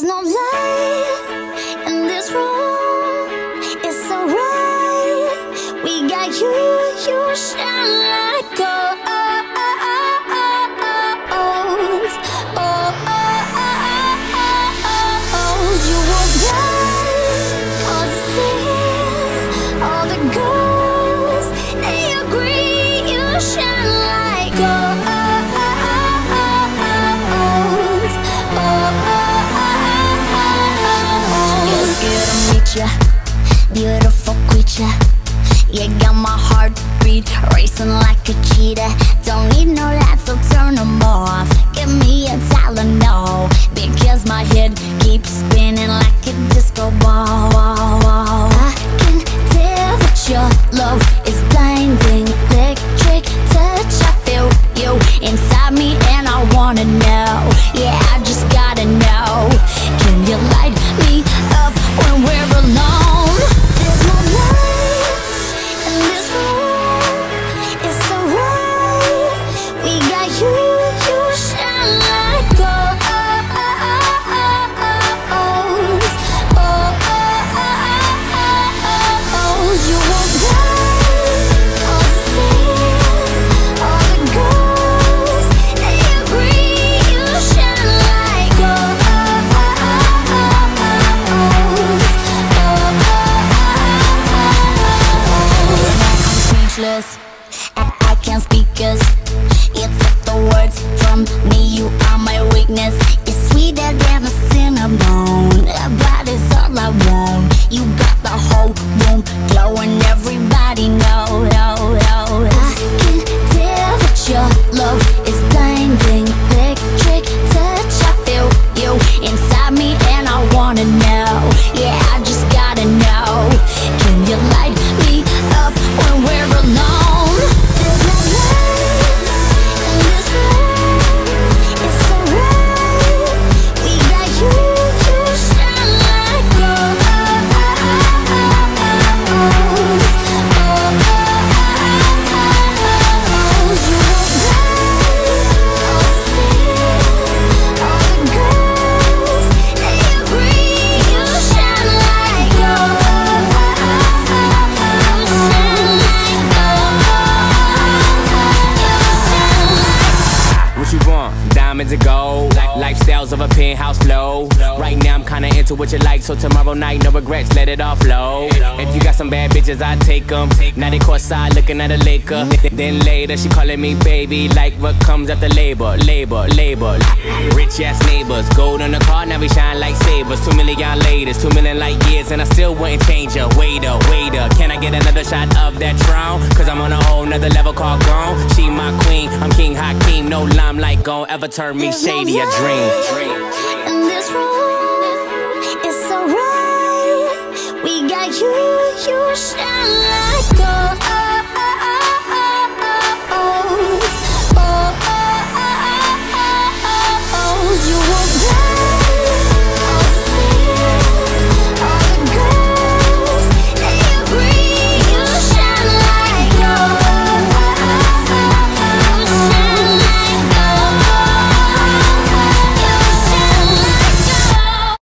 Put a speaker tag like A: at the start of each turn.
A: There's no light in this room. It's alright. We got you, you shine like gold. Gold.
B: Lifestyles of a penthouse flow. Right now I'm kinda into what you like, so tomorrow night, no regrets, let it all flow. If you got some bad bitches, I take them. Now they courtside looking at a Laker. Then later, she calling me baby, like what comes after labor, labor, labor. Rich ass neighbors, gold on the car, now we shine like sabers. Two million ladies, two million light years, and I still wouldn't change her. Waiter, waiter, can I get another shot of that Tron? Cause I'm on a whole nother level called gone. She my queen, I'm King Hakeem, no limelight gon' ever turn me
A: no
B: shady, a dream.
A: In this room, it's so right. We got you, you shine.